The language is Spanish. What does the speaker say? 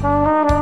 Música